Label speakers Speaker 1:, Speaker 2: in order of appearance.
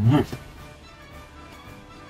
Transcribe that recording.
Speaker 1: Mm.